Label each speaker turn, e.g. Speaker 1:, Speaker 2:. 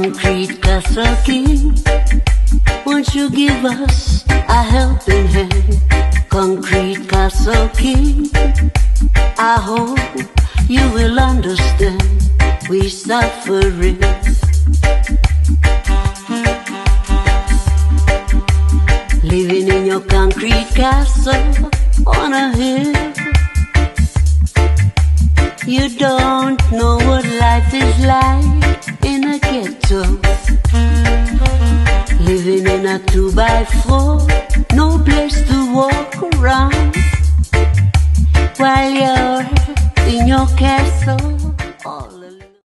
Speaker 1: Concrete Castle King, won't you give us a helping hand? Concrete Castle King, I hope you will understand we suffering. Living in your concrete castle on a hill. You don't know what life is like Living in a two by four, no place to walk around. While you're in your castle